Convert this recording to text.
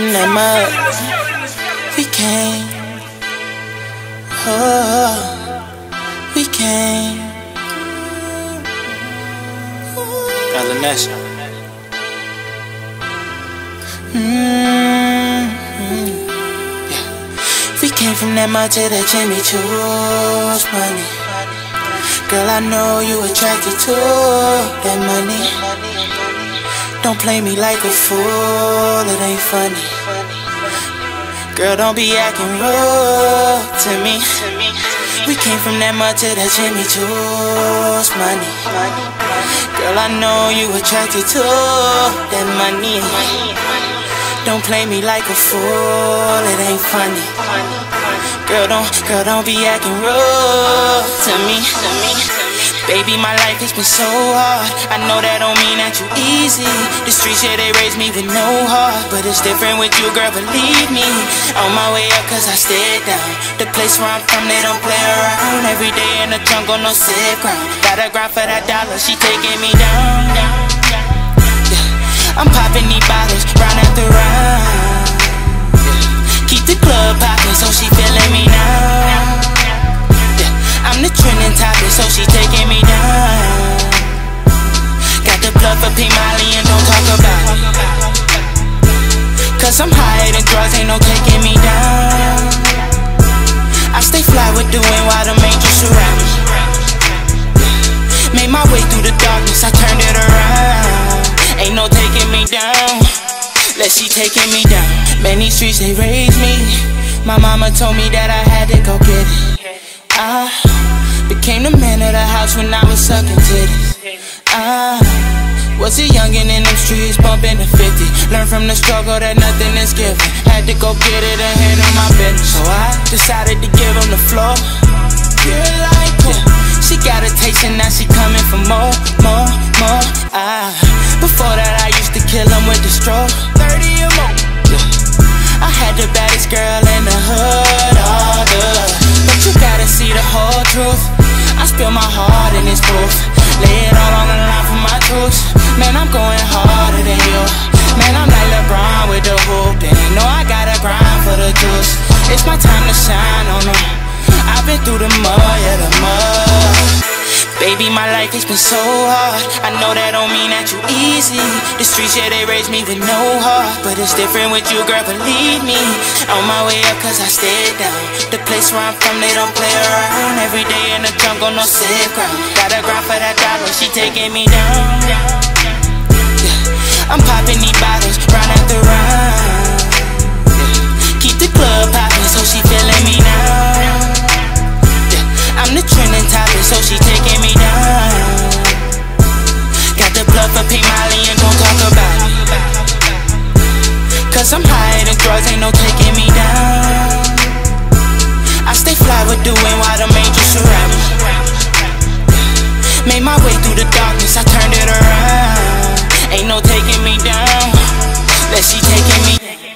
from that mud. We came. Oh, we came. Got Lanesha. Mm-hmm. Yeah. We came from that mud to the Jimmy Choo's money. Girl, I know you attracted to that money. Don't play me like a fool, it ain't funny. Girl, don't be acting rude to me. We came from that mud to that Jimmy Choo's money. Girl, I know you attracted to that money. Don't play me like a fool, it ain't funny. Girl, don't, girl, don't be acting rude to me. Baby, my life has been so hard. I know that don't mean that you easy. The streets, yeah, they raised me with no heart. But it's different with you, girl, believe me. On my way up, cause I stayed down. The place where I'm from, they don't play around. Every day in the jungle, no safe ground. Gotta grind for that dollar, she taking me down. Yeah. I'm popping these bottles, Cause I'm higher than drugs, ain't no taking me down. I stay fly with the wind while the angels surround me. Made my way through the darkness, I turned it around. Ain't no taking me down. Let she taking me down. Many streets they raised me. My mama told me that I had to go get it. I became the man of the house when I was sucking titties. I was a youngin' in them streets, bumping the 50. Learned from the struggle that nothing is given. Had to go get it and handle my business. So I decided to give him the floor. Feel like yeah. She got a taste and now she coming for more, more, more. I, before that I used to kill him with the stroke. 30 or more. Yeah. I had the baddest girl in the hood, all good. But you gotta see the whole truth. I spill my heart in this booth. Lay it all on the line for my troops. Man, I'm going harder than you. Man, I'm like LeBron with the hoop. And know I gotta grind for the juice. It's my time to shine on them. I've been through the mud, yeah, the mud. Baby, my life has been so hard. I know that don't mean that you easy. The streets, yeah, they raised me with no heart. But it's different with you, girl, believe me. On my way up, cause I stayed down. The place where I'm from, they don't play around. Every day in the jungle, no safe ground. Gotta grind for that dollar, she taking me down. I'm popping these bottles round after round. Keep the club popping, so she feeling me now. I'm the trending topic, so she taking me down. Got the blood for P. Molly and don't talk about it. Cause I'm high, the drugs ain't no taking me down. I stay fly with doing while the major. me down. That she taking me.